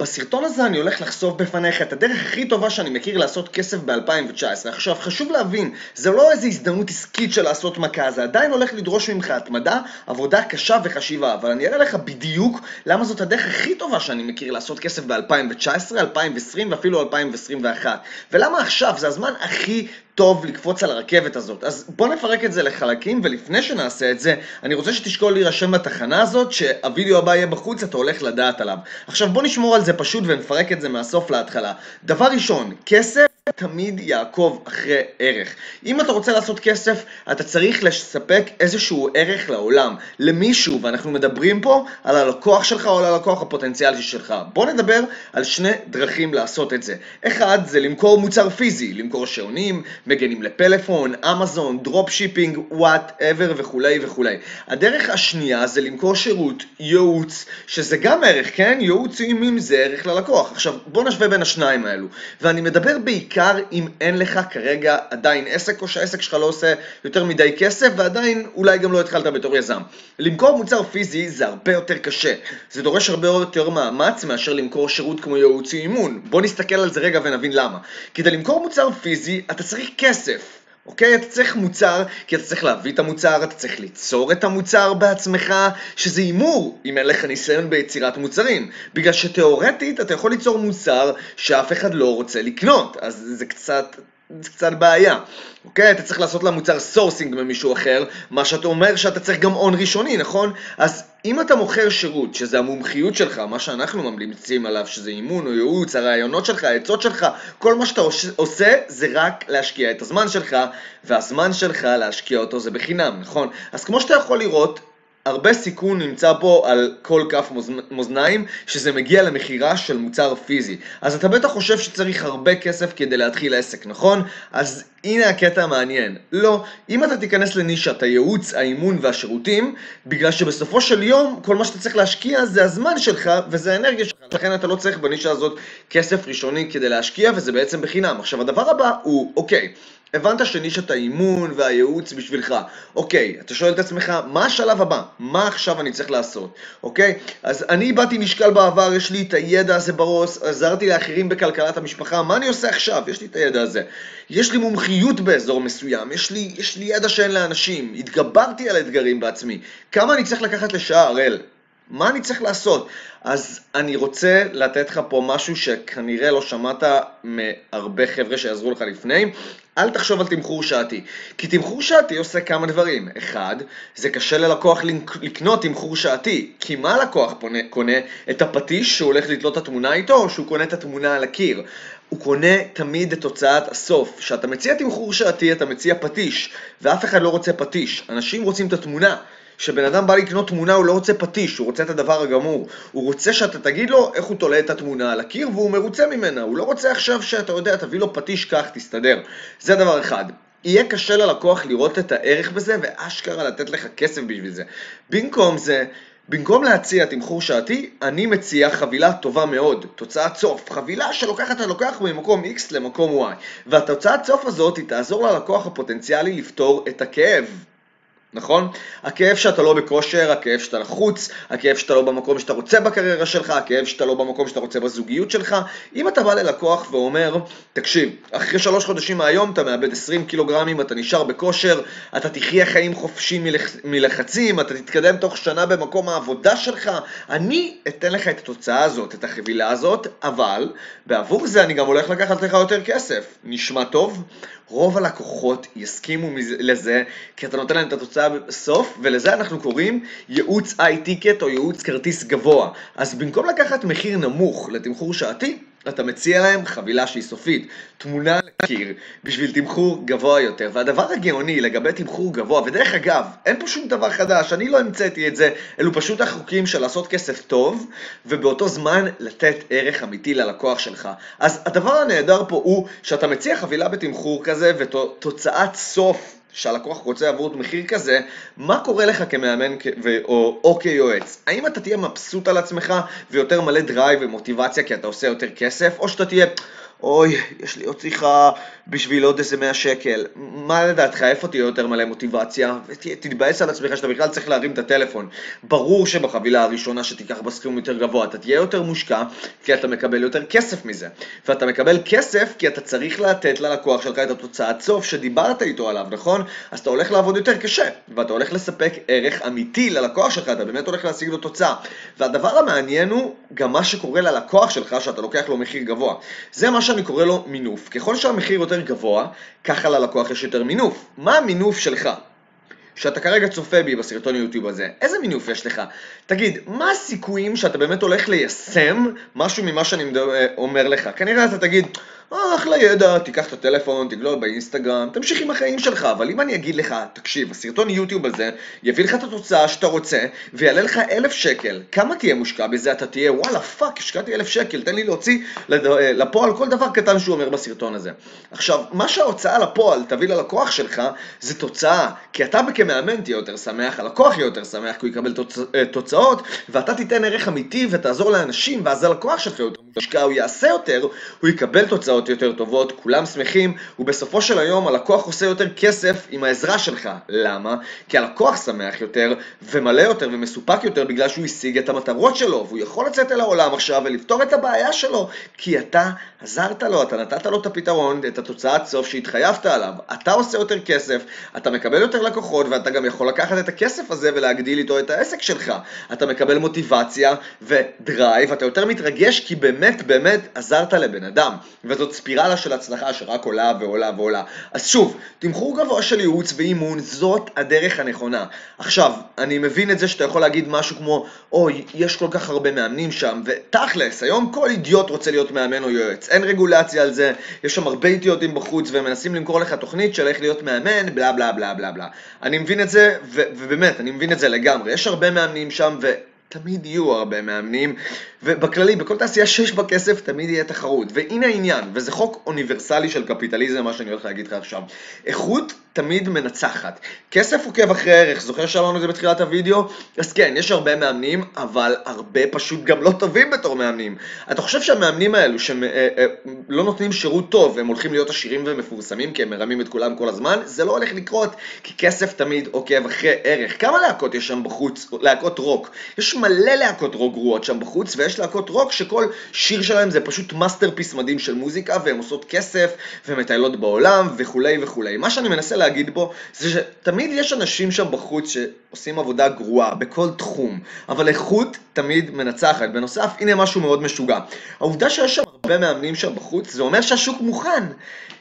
בסרטון הזה אני הולך לחשוף בפניך את הדרך הכי טובה שאני מכיר לעשות כסף ב-2019. עכשיו, חשוב להבין, זה לא איזו הזדמנות עסקית של לעשות מכה, זה עדיין הולך לדרוש ממך התמדה, עבודה קשה וחשיבה, אבל אני אראה לך בדיוק למה זאת הדרך הכי טובה שאני מכיר לעשות כסף ב-2019, 2020 ואפילו 2021. ולמה עכשיו זה הזמן הכי טוב לקפוץ על הרכבת הזאת. אז בוא נפרק את זה לחלקים, ולפני שנעשה את זה, אני רוצה שתשקול להירשם בתחנה הזאת, שהווידאו הבא יהיה בחוץ, אתה הולך לדעת עליו. עכשיו בוא נשמור על זה פשוט ונפרק את זה מהסוף להתחלה. דבר ראשון, כסף תמיד יעקוב אחרי ערך. אם אתה רוצה לעשות כסף, אתה צריך לספק איזשהו ערך לעולם, למישהו, ואנחנו מדברים פה על הלקוח שלך או על הלקוח הפוטנציאלי שלך. בוא נדבר על שני דרכים לעשות את זה. אחד, זה למכור מוצר פיזי, למכור שעונים, מגנים לפלאפון, אמזון, dropshipping, whatever וכולי וכולי. הדרך השנייה זה למכור שירות, ייעוץ, שזה גם ערך, כן? ייעוץ אימים זה ערך ללקוח. עכשיו, בוא נשווה בין השניים האלו. ואני מדבר בעיקר אם אין לך כרגע עדיין עסק, או שהעסק שלך לא עושה יותר מדי כסף, ועדיין אולי גם לא התחלת בתור יזם. למכור מוצר פיזי זה הרבה יותר קשה. זה דורש הרבה יותר מאמץ מאשר למכור שירות כמו ייעוץ אימון. בוא נסתכל על זה רגע ונבין למה. כדי למכור מוצר פיזי, אתה צריך כסף. אוקיי? אתה צריך מוצר, כי אתה צריך להביא את המוצר, אתה צריך ליצור את המוצר בעצמך, שזה הימור אם אין לך ניסיון ביצירת מוצרים. בגלל שתאורטית אתה יכול ליצור מוצר שאף אחד לא רוצה לקנות, אז זה קצת זה קצת בעיה. אוקיי? אתה צריך לעשות למוצר sourcing ממישהו אחר, מה שאתה אומר שאתה צריך גם הון ראשוני, נכון? אז אם אתה מוכר שירות, שזה המומחיות שלך, מה שאנחנו ממליצים עליו, שזה אימון או ייעוץ, הרעיונות שלך, העצות שלך, כל מה שאתה עושה זה רק להשקיע את הזמן שלך, והזמן שלך להשקיע אותו זה בחינם, נכון? אז כמו שאתה יכול לראות, הרבה סיכון נמצא פה על כל כף מאזניים, שזה מגיע למכירה של מוצר פיזי. אז אתה בטח חושב שצריך הרבה כסף כדי להתחיל עסק, נכון? אז הנה הקטע המעניין. לא, אם אתה תיכנס לנישת הייעוץ, האימון והשירותים, בגלל שבסופו של יום כל מה שאתה צריך להשקיע זה הזמן שלך וזה האנרגיה שלך, לכן אתה לא צריך בנישה הזאת כסף ראשוני כדי להשקיע וזה בעצם בחינם. עכשיו הדבר הבא הוא, אוקיי, הבנת שנישת האימון והייעוץ בשבילך. אוקיי, אתה שואל את עצמך, מה השלב הבא? מה עכשיו אני צריך לעשות? אוקיי? אז אני איבדתי משקל בעבר, יש לי את הידע הזה בראש, עזרתי לאחרים בכלכלת המשפחה, מה אני עושה עכשיו? יש לי את הידע הזה. יש לי מומחיות באזור מסוים, יש לי, יש לי ידע שאין לאנשים, התגברתי על אתגרים בעצמי. כמה אני צריך לקחת לשעה, הראל? מה אני צריך לעשות? אז אני רוצה לתת לך פה משהו שכנראה לא שמעת מהרבה חבר'ה שיעזרו לך לפני. אל תחשוב על תמחור שעתי, כי תמחור שעתי עושה כמה דברים. אחד, זה קשה ללקוח לקנות תמחור שעתי, כי מה לקוח פונה, קונה? את הפטיש שהוא הולך לתלות את התמונה איתו, או שהוא קונה את התמונה על הקיר? הוא קונה תמיד את תוצאת הסוף. כשאתה מציע תמחור שעתי, אתה מציע פטיש, ואף אחד לא רוצה פטיש. אנשים רוצים את התמונה. כשבן אדם בא לקנות תמונה הוא לא רוצה פטיש, הוא רוצה את הדבר הגמור. הוא רוצה שאתה תגיד לו איך הוא תולה את התמונה על הקיר והוא מרוצה ממנה. הוא לא רוצה עכשיו שאתה יודע, תביא לו פטיש כך, תסתדר. זה דבר אחד. יהיה קשה ללקוח לראות את הערך בזה ואשכרה לתת לך כסף בשביל זה. במקום זה, במקום להציע תמחור שעתי, אני מציע חבילה טובה מאוד, תוצאת סוף, חבילה שלוקחת את הלקוח ממקום X למקום Y, והתוצאת סוף הזאת היא תעזור ללקוח הפוטנציאלי לפתור את הכאב. נכון? הכאב שאתה לא בכושר, הכאב שאתה לחוץ, הכאב שאתה לא במקום שאתה רוצה בקריירה שלך, הכאב שאתה לא במקום שאתה רוצה בזוגיות שלך. אם אתה בא ללקוח ואומר, תקשיב, אחרי שלוש חודשים מהיום אתה מאבד 20 קילוגרמים, אתה נשאר בכושר, אתה תחיה חיים חופשיים מלח... מלחצים, אתה תתקדם תוך שנה במקום העבודה שלך, אני אתן לך את התוצאה הזאת, את החבילה הזאת, אבל בעבור זה אני גם הולך לקחת לך יותר כסף. נשמע טוב? רוב הלקוחות יסכימו לזה, כי אתה נותן להם את התוצאה בסוף, ולזה אנחנו קוראים ייעוץ איי-טיקט או ייעוץ כרטיס גבוה. אז במקום לקחת מחיר נמוך לתמחור שעתי, אתה מציע להם חבילה שהיא סופית, תמונה לקיר, בשביל תמחור גבוה יותר. והדבר הגאוני לגבי תמחור גבוה, ודרך אגב, אין פה שום דבר חדש, אני לא המצאתי את זה, אלו פשוט החוקים של לעשות כסף טוב, ובאותו זמן לתת ערך אמיתי ללקוח שלך. אז הדבר הנהדר פה הוא שאתה מציע חבילה בתמחור כזה, ותוצאת סוף שהלקוח רוצה עבור מחיר כזה, מה קורה לך כמאמן או, או כיועץ? האם אתה תהיה מבסוט על עצמך ויותר מלא drive ומוטיבציה כי אתה עושה יותר כסף, או שאתה תהיה, אוי, יש לי עוד שיחה בשביל עוד איזה 100 שקל. מה לדעתך, איפה תהיה יותר מלא מוטיבציה? ותתבאס על עצמך שאתה בכלל צריך להרים את הטלפון. ברור שבחבילה הראשונה שתיקח בסכום יותר גבוה, אתה תהיה יותר מושקע, כי אתה מקבל יותר כסף מזה. ואתה מקבל כסף כי אתה צריך לתת ללקוח שלך את התוצאת סוף שדיברת איתו עליו, נכון? אז אתה הולך לעבוד יותר קשה, ואתה הולך לספק ערך אמיתי ללקוח שלך, אתה באמת הולך להשיג לו תוצאה. והדבר המעניין הוא גם מה שקורה ללקוח שלך, שאתה לוקח לו מחיר גבוה. זה מה שאני קורא לו מינוף. ככל שהמחיר יותר גבוה, ככה ללקוח יש יותר מינוף. מה המינוף שלך? שאתה כרגע צופה בי בסרטון יוטיוב הזה, איזה מינוף יש לך? תגיד, מה הסיכויים שאתה באמת הולך ליישם משהו ממה שאני אומר לך? כנראה אתה תגיד, אה, אחלה ידע, תיקח את הטלפון, תגלול באינסטגרם, תמשיך עם החיים שלך, אבל אם אני אגיד לך, תקשיב, הסרטון יוטיוב הזה יביא לך את התוצאה שאתה רוצה, ויעלה לך אלף שקל, כמה תהיה מושקע בזה? אתה תהיה, וואלה, fuck, השקעתי אלף שקל, תן לי להוציא אה, לפועל כל דבר קטן שהוא אומר בסרטון הזה. עכשיו, מה שההוצאה לפועל תביא ללקוח שלך, זה תוצאה, כי אתה כמאמן תהיה יותר שמח, הלקוח יהיה יותר שמח, כי הוא יקבל תוצ... אה, תוצאות, ואתה תיתן ערך אמיתי ותעזור לאנשים, ואז הלקוח שלך יותר מושקע, הוא יעשה יותר, הוא יקבל תוצאות. תוצאות יותר טובות, כולם שמחים, ובסופו של היום הלקוח עושה יותר כסף עם העזרה שלך. למה? כי הלקוח שמח יותר, ומלא יותר ומסופק יותר בגלל שהוא השיג את המטרות שלו, והוא יכול לצאת אל העולם עכשיו ולפתור את הבעיה שלו, כי אתה עזרת לו, אתה נתת לו את הפתרון, את התוצאת סוף שהתחייבת עליו. אתה עושה יותר כסף, אתה מקבל יותר לקוחות, ואתה גם יכול לקחת את הכסף הזה ולהגדיל איתו את העסק שלך. אתה מקבל מוטיבציה ודרייב, אתה יותר מתרגש כי באמת באמת עזרת לבן אדם. וזאת זאת ספירלה של הצלחה שרק עולה ועולה ועולה. אז שוב, תמחור גבוה של ייעוץ ואימון, זאת הדרך הנכונה. עכשיו, אני מבין את זה שאתה יכול להגיד משהו כמו, אוי, יש כל כך הרבה מאמנים שם, ותכלס, היום כל אידיוט רוצה להיות מאמן או יועץ. אין רגולציה על זה, יש שם הרבה אידיוטים בחוץ והם מנסים למכור לך תוכנית של איך להיות מאמן, בלה בלה בלה בלה בלה. אני מבין את זה, ובאמת, אני מבין את זה לגמרי. יש הרבה מאמנים שם, ו... תמיד יהיו הרבה מאמנים, ובכללי, בכל תעשייה שיש בה כסף, תמיד יהיה תחרות. והנה העניין, וזה חוק אוניברסלי של קפיטליזם, מה שאני הולך להגיד לך עכשיו. איכות תמיד מנצחת. כסף עוקב אחרי ערך, זוכר שאמרנו את זה בתחילת הוידאו? אז כן, יש הרבה מאמנים, אבל הרבה פשוט גם לא טובים בתור מאמנים. אתה חושב שהמאמנים האלו, שהם אה, אה, נותנים שירות טוב, הם הולכים להיות עשירים ומפורסמים, כי הם מרמים את כולם כל הזמן? זה לא הולך לקרות, כי כסף תמיד עוקב אחרי ערך. כמה להקות יש שם בחוץ? להקות רוק. יש מלא להקות רוק גרועות שם בחוץ, ויש להקות רוק שכל שיר שלהם זה פשוט masterpiece מדהים של מוזיקה, והן עושות כסף, ומטיילות בעולם, וכולי וכולי. מה שאני מנסה להגיד בו, זה שתמיד יש אנשים שם בחוץ שעושים עבודה גרועה, בכל תחום, אבל איכות תמיד מנצחת. בנוסף, הנה משהו מאוד משוגע. העובדה שיש שם הרבה מאמנים שם בחוץ, זה אומר שהשוק מוכן.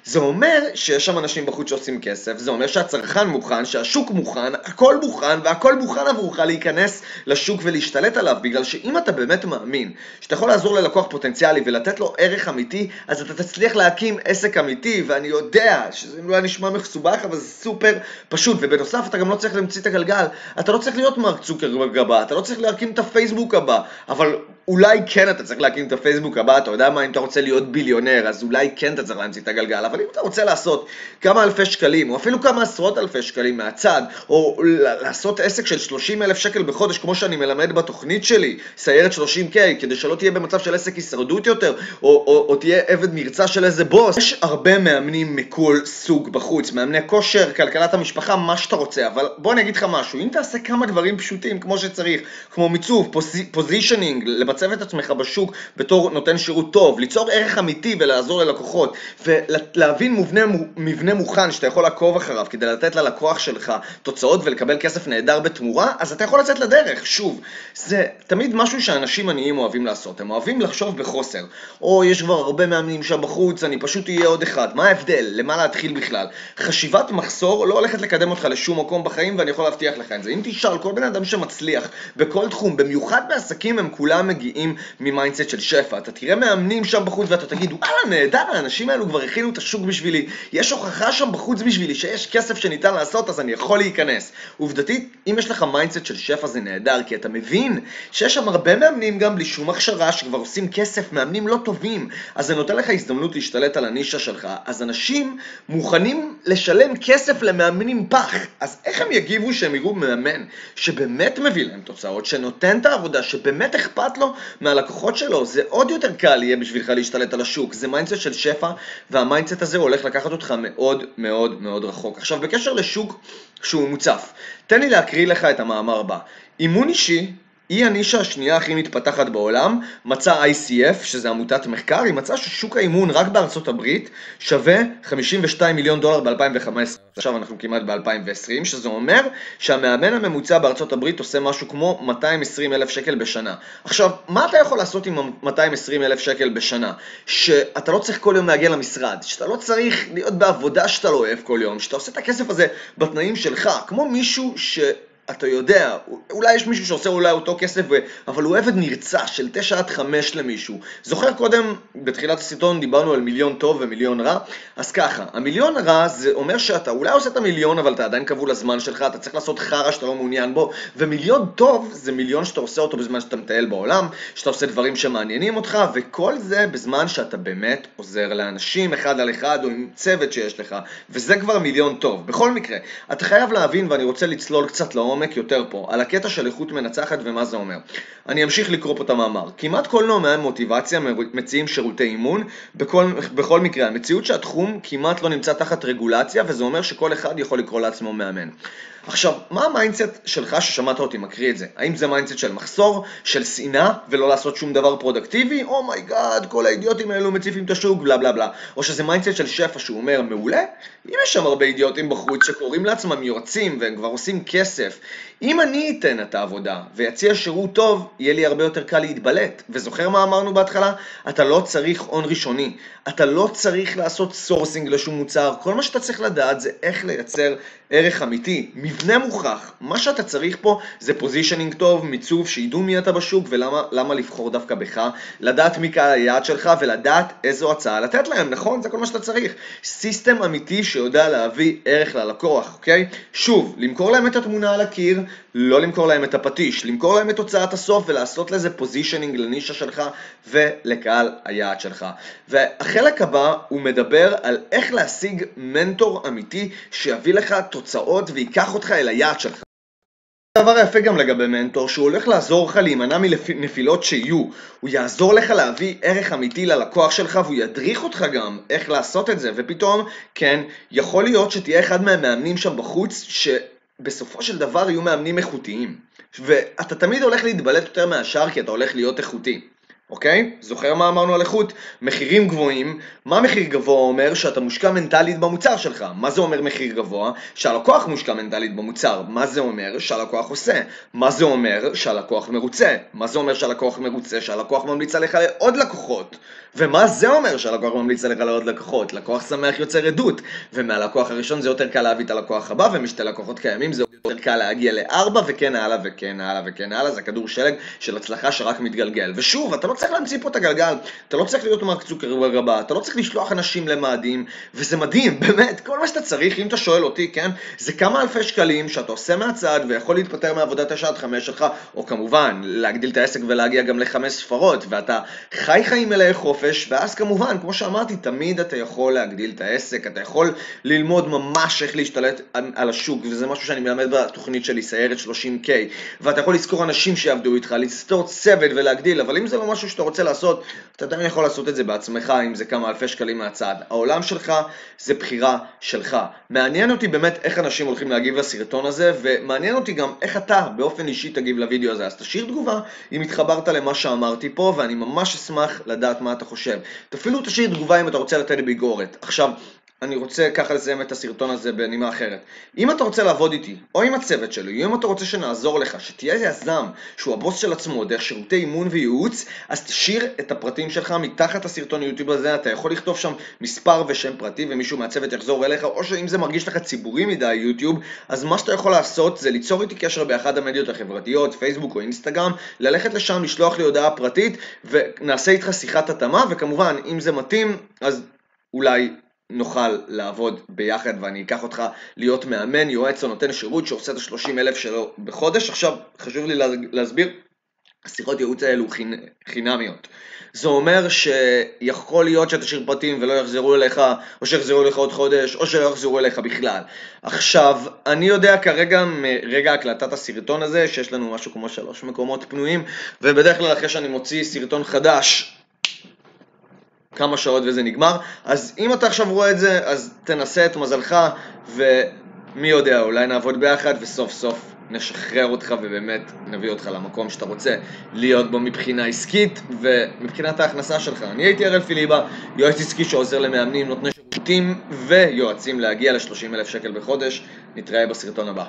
זה אומר שיש שם אנשים בחוץ שעושים כסף, זה אומר שהצרכן מוכן, שהשוק מוכן, הכל מוכן, והכל מוכן עבורך להיכנס לשוק ולהשתלט עליו, בגלל שאם אתה באמת מאמין שאתה יכול לעזור ללקוח פוטנציאלי ולתת לו ערך אמיתי, אז אתה תצליח להקים עסק אמיתי, ואני יודע שזה לא היה נשמע מסובך, אבל זה סופר פשוט, ובנוסף אתה גם לא צריך להמציא את הגלגל, אתה לא צריך להיות מרק צוקרברג הבא, אתה לא צריך להקים את הפייסבוק הבא, אבל אולי כן אתה צריך להקים את הפייסבוק הבא, אתה יודע מה, אם אתה רוצה להיות ביליונר, אז אולי כן אתה צריך להמציא את הגלגל, אבל אם אתה רוצה לעשות כמה אלפי שקלים, או אפילו כמה עשרות אלפי שקלים מהצד, או לעשות עסק של 30 אלף שקל בחודש, כמו שאני מלמד בתוכנית שלי, סיירת 30K, כדי שלא תהיה במצב של עסק הישרדות יותר, או, או, או תהיה עבד מרצה של איזה בוס. יש הרבה מאמנים מכל סוג בחוץ, מאמני כושר, כלכלת המשפחה, מה שאתה רוצה, אבל בוא אני אגיד לך משהו, אם תעשה כמה דברים פשוטים כמו שצריך, כמו מיצוב, פוזישנינג, למצב את עצמך בשוק בתור נותן שירות טוב, ליצור ערך אמיתי ולעזור ללקוחות, ולהבין מובנה, מבנה מוכן שאתה יכול לעקוב אחריו כדי לתת ללקוח שלך תוצאות ולקבל כסף נהדר בתמורה, אז אתה יכול לצאת לדרך. שוב, זה תמיד משהו שאנשים עניים אוהבים לעשות, הם אוהבים לחשוב בחוסר. או יש כבר הרבה מאמנים שם בחוץ, אני פשוט אהיה עוד אחד. מה ההבדל? למה להתחיל בכלל? חשיבת מחסור לא הולכת לקדם אותך לשום מקום בחיים ואני יכול להבטיח לך את זה. אם תשאל כל בן אדם שמצליח בכל תחום, במיוחד בעסקים, הם כולם מגיעים מ mindset של שפע. אתה תראה מאמנים שם בחוץ ואתה תגיד, וואלה, נהדר, האנשים האלו כבר הכינו את השוק בשבילי. יש הוכחה שם בחוץ בשבילי שיש כסף שניתן לעשות, אז אני יכול להיכנס. עובדתית, אם יש לך mindset של שפע זה נהדר, כי אתה מבין שיש שם הרבה מאמנים גם בלי שום הכשרה שכבר עושים כסף, מאמנים לא טובים. אז זה נותן לך הזדמנות להשתלט על הנישה שלך. אז אנשים מוכנים לשלם כסף למאמנים פח. אז איך הם יגיבו שהם יראו מאמן שבאמת מביא להם תוצאות, שנותן את העבודה, שבאמת אכפת לו מהלקוחות שלו, זה עוד יותר קל יהיה בשבילך להשתלט על השוק. זה mindset של שפע, וה mindset הזה הולך לקחת אותך מאוד מאוד מאוד רחוק. עכשיו, בקשר לשוק שהוא מוצף, תן לי להקריא לך את המאמר הבא. אימון אישי היא הנישה השנייה הכי מתפתחת בעולם, מצא ICF, שזה עמותת מחקר, היא מצאה ששוק האימון רק בארצות הברית שווה 52 מיליון דולר ב-2015. עכשיו אנחנו כמעט ב-2020, שזה אומר שהמאמן הממוצע בארצות הברית עושה משהו כמו 220 אלף שקל בשנה. עכשיו, מה אתה יכול לעשות עם 220 אלף שקל בשנה? שאתה לא צריך כל יום להגיע למשרד, שאתה לא צריך להיות בעבודה שאתה לא אוהב כל יום, שאתה עושה את הכסף הזה בתנאים שלך, כמו מישהו ש... אתה יודע, אולי יש מישהו שעושה אולי אותו כסף, אבל הוא עבד נרצע של 9 עד 5 למישהו. זוכר קודם, בתחילת הסרטון דיברנו על מיליון טוב ומיליון רע? אז ככה, המיליון רע זה אומר שאתה אולי עושה את המיליון, אבל אתה עדיין כבול לזמן שלך, אתה צריך לעשות חרא שאתה לא מעוניין בו, ומיליון טוב זה מיליון שאתה עושה אותו בזמן שאתה מטייל בעולם, שאתה עושה דברים שמעניינים אותך, וכל זה בזמן שאתה באמת עוזר לאנשים אחד על אחד, או עם צוות שיש לך, וזה כבר מיליון טוב. בכל מקרה, אתה חייב להבין, ואני רוצה לצלול קצת לעומק, לעומק יותר פה, על הקטע של איכות מנצחת ומה זה אומר. אני אמשיך לקרוא פה את המאמר. כמעט כל נאומי מוטיבציה מציעים שירותי אימון, בכל, בכל מקרה, המציאות שהתחום כמעט לא נמצא תחת רגולציה, וזה אומר שכל אחד יכול לקרוא לעצמו מאמן. עכשיו, מה ה mindset שלך ששמעת אותי מקריא את זה? האם זה mindset של מחסור, של שנאה, ולא לעשות שום דבר פרודקטיבי? oh my god, oh כל האידיוטים האלו מציפים את השוק, בלה בלה בלה. או שזה mindset של שפע שהוא אומר, מעולה? אם יש שם הרבה אידיוטים בחוץ שקוראים לעצמם יועצים והם כבר עושים כסף, אם אני אתן את העבודה ויציע שירות טוב, יהיה לי הרבה יותר קל להתבלט. וזוכר מה אמרנו בהתחלה? אתה לא צריך הון ראשוני. אתה לא צריך לעשות sourcing לשום מוצר. כל מה שאתה צריך לדעת זה איך לייצר ערך אמיתי, מבנה מוכח. מה שאתה צריך פה זה positioning טוב, מיצוב, שידעו מי אתה בשוק ולמה לבחור דווקא בך, לדעת מי קהל היעד שלך ולדעת איזו הצעה לתת להם, נכון? זה כל מה שאתה צריך. system אמיתי שיודע להביא ערך ללקוח, אוקיי? שוב, למכור להם את התמונה על הקיר, לא למכור להם את הפטיש, למכור להם את תוצאת הסוף ולעשות לזה positioning לנישה שלך ולקהל היעד שלך. והחלק הבא הוא מדבר על איך להשיג מנטור אמיתי שיביא לך תוצאות וייקח אותך אל היעד שלך. הדבר היפה גם לגבי מנטור, שהוא הולך לעזור לך להימנע מנפילות שיהיו. הוא יעזור לך להביא ערך אמיתי ללקוח שלך והוא ידריך אותך גם איך לעשות את זה. ופתאום, כן, יכול להיות שתהיה אחד מהמאמנים שם בחוץ שבסופו של דבר יהיו מאמנים איכותיים. ואתה תמיד הולך להתבלט יותר מהשאר כי אתה הולך להיות איכותי. אוקיי? זוכר מה אמרנו על איכות? מחירים גבוהים. מה מחיר גבוה אומר? שאתה מושקע מנטלית במוצר שלך. מה זה אומר מחיר גבוה? שהלקוח מושקע מנטלית במוצר. מה זה אומר? שהלקוח עושה. מה זה אומר? שהלקוח מרוצה. מה זה אומר שהלקוח מרוצה? שהלקוח ממליץ עליך לעוד לקוחות. ומה זה אומר שהלקוח ממליץ עליך לעוד לקוחות? לקוח שמח יוצר עדות. ומהלקוח הראשון זה יותר קל להביא את הלקוח הבא, ומשתי לקוחות קיימים זה יותר קל להגיע לארבע, וכן הלאה וכן הלאה וכן הלאה. זה כדור שלג של הצלחה שרק מתגלגל. ושוב, אתה לא צריך להמציא פה את הגלגל, אתה לא צריך להיות מרק צוקרברג הבא, אתה לא צריך לשלוח אנשים למאדים, וזה מדהים, באמת, כל מה שאתה צריך, אם אתה שואל אותי, כן, זה כמה אלפי שקלים שאתה עושה מהצד ויכול להתפטר מעבודה 9 עד 5 שלך, או כמובן, להגדיל את העסק ולהגיע גם לחמש ספרות, ואתה חי חיים מלאי חופש, ואז כמובן, כמו שאמרתי, תמיד אתה יכול להגדיל את העסק, אתה יכול ללמוד ממש איך להשתלט על השוק, וזה משהו שאני מלמד בתוכנית שלי, סיירת 30K, ואתה יכול לזכור אנשים שיעבדו איתך, לסתור צוות ולהגדיל, אבל אם זה לא משהו שאתה רוצה לעשות, אתה עדיין יכול לעשות את זה בעצמך, אם זה כמה אלפי שקלים מהצד. העולם שלך זה בחירה שלך. מעניין אותי באמת איך אנשים הולכים להגיב לסרטון הזה, ומעניין אותי גם איך אתה באופן אישי תגיב לוידאו הזה. אז תשאיר תגובה אם התחברת למה שאמרתי פה, ואני ממש אשמח לדעת מה אתה חושב. אפילו תשאיר תגובה אם אתה רוצה לתת לי ביקורת. עכשיו, אני רוצה ככה לסיים את הסרטון הזה בנימה אחרת. אם אתה רוצה לעבוד איתי, או עם הצוות שלי, או אם אתה רוצה שנעזור לך, שתהיה יזם שהוא הבוס של עצמו דרך שירותי אימון וייעוץ, אז תשאיר את הפרטים שלך מתחת הסרטון יוטיוב הזה, אתה יכול לכתוב שם מספר ושם פרטי ומישהו מהצוות יחזור אליך, או שאם זה מרגיש לך ציבורי מדי יוטיוב, אז מה שאתה יכול לעשות זה ליצור איתי קשר באחד המדיות החברתיות, פייסבוק או אינסטגרם, ללכת לשם, לשלוח לי הודעה פרטית, ונעשה איתך שיחת התאמה, וכמובן, אם זה מתאים, אז אולי נוכל לעבוד ביחד ואני אקח אותך להיות מאמן, יועץ או נותן שירות שעושה את ה-30 אלף שלו בחודש. עכשיו, חשוב לי להסביר השיחות ייעוץ האלו חינמיות. זה אומר שיכול להיות שתשאיר פרטים ולא יחזרו אליך, או שיחזרו אליך עוד חודש, או שלא יחזרו אליך בכלל. עכשיו, אני יודע כרגע, מרגע הקלטת הסרטון הזה, שיש לנו משהו כמו שלוש מקומות פנויים, ובדרך כלל אחרי שאני מוציא סרטון חדש, כמה שעות וזה נגמר, אז אם אתה עכשיו רואה את זה, אז תנסה את מזלך, ומי יודע, אולי נעבוד ביחד, וסוף סוף נשחרר אותך ובאמת נביא אותך למקום שאתה רוצה להיות בו מבחינה עסקית ומבחינת ההכנסה שלך. אני הייתי הראל פיליבה, יועץ עסקי שעוזר למאמנים, נותני שירותים ויועצים להגיע ל-30 אלף שקל בחודש. נתראה בסרטון הבא.